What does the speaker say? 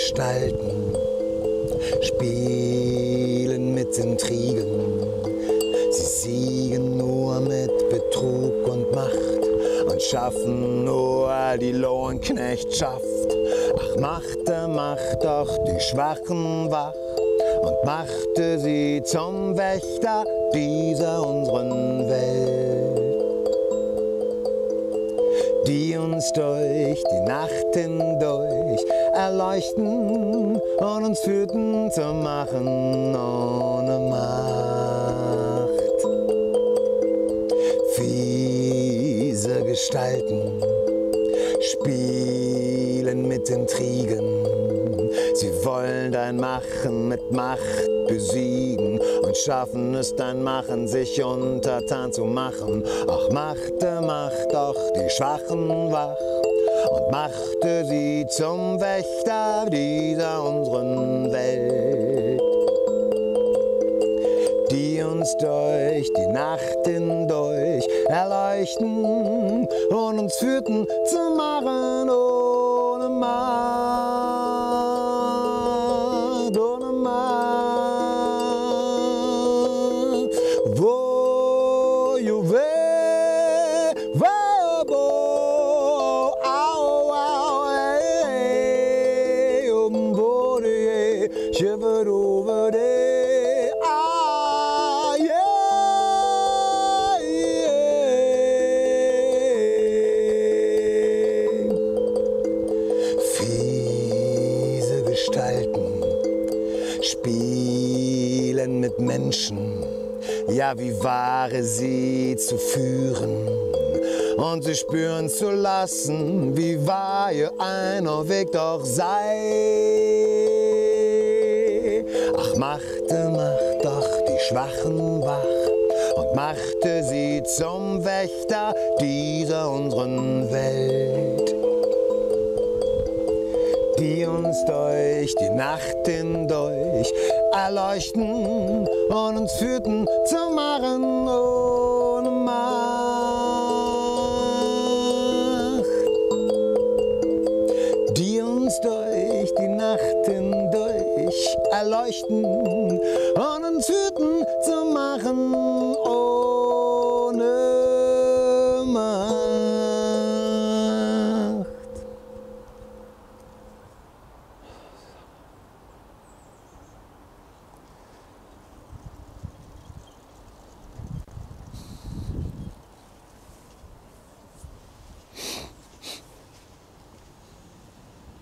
Gestalten spielen mit Intrigen. Sie siegen nur mit Betrug und Macht und schaffen nur die Lohnknechtschaft. Ach, machte, macht doch die Schwachen wach und machte sie zum Wächter dieser unseren Welt die uns durch die Nacht hindurch erleuchten und uns führten zum Machen ohne Macht. Fiese Gestalten spielen mit Intrigen. Sie wollen dein Machen mit Macht besiegen und schaffen es dein Machen, sich untertan zu machen. Ach, machte, macht doch die Schwachen wach und machte sie zum Wächter dieser unseren Welt, die uns durch die Nacht hindurch erleuchten und uns führten zum Machen ohne Macht, ohne spielen mit Menschen, ja, wie Ware sie zu führen. Und sie spüren zu lassen, wie wahr ihr einer Weg doch sei. Ach, machte, macht doch die Schwachen wach. Und machte sie zum Wächter dieser unseren Welt die uns durch die Nacht hindurch erleuchten und uns führten zum Maren ohne Macht. Die uns durch die Nacht hindurch erleuchten